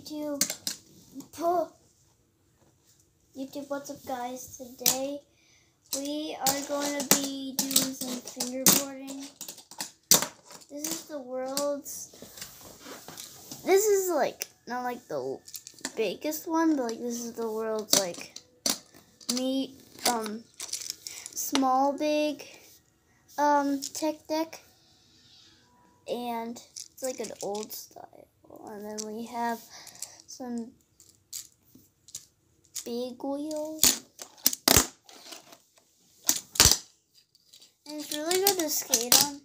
YouTube. YouTube, what's up, guys? Today we are going to be doing some fingerboarding. This is the world's. This is like not like the biggest one, but like this is the world's like meat um small big um tech deck, and it's like an old style. And then we have some big wheels. And it's really good to skate on.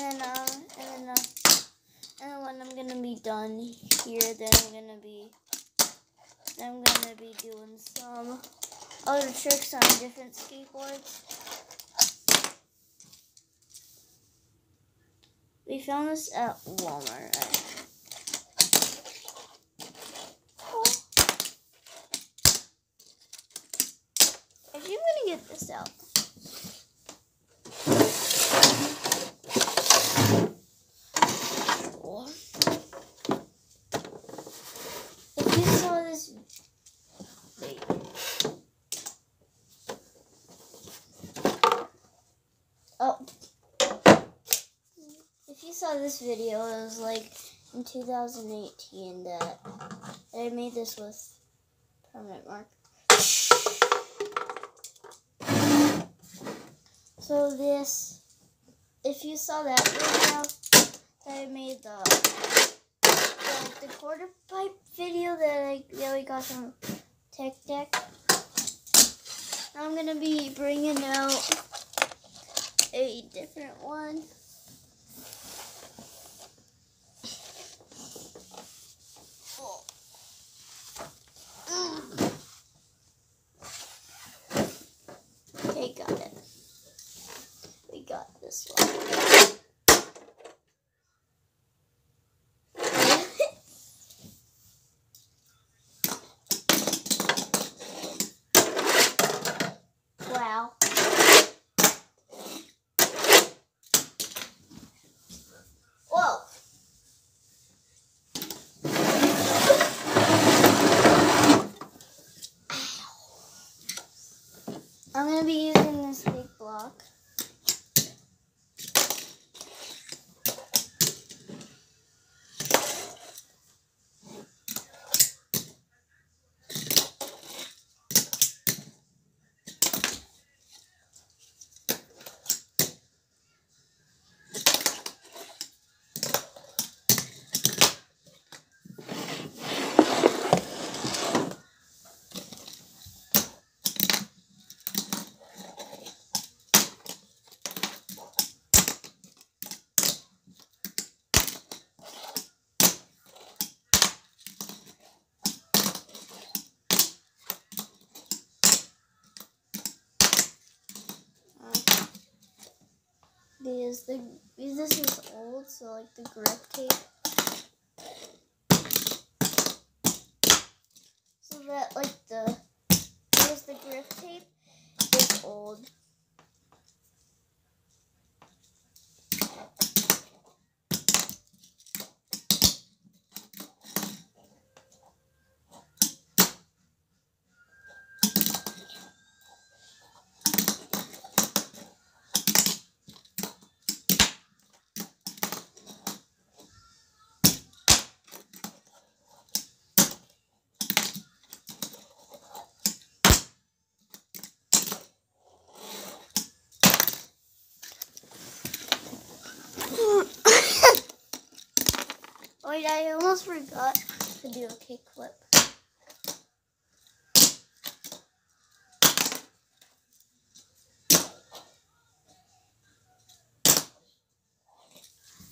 And uh, and then uh, and when I'm gonna be done here, then I'm gonna be, I'm gonna be doing some other tricks on different skateboards. We found this at Walmart. Actually, I'm gonna get this out. If you saw this, wait. Oh. If you saw this video, it was like in 2018 that I made this with permanent mark. So this, if you saw that video, that I made the the, the quarter pipe video that I that we got from Tech Deck. I'm gonna be bringing out a different one. Okay, got it. We got this one. I'm to be using this big block. Because the this is old, so like the grip tape. So that like the because the grip tape is old. Wait, I almost forgot to do a kick flip.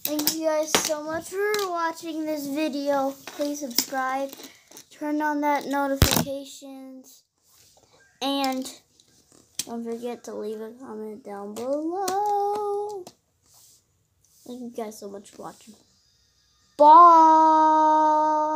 Thank you guys so much for watching this video. Please subscribe, turn on that notifications, and don't forget to leave a comment down below. Thank you guys so much for watching. Bye.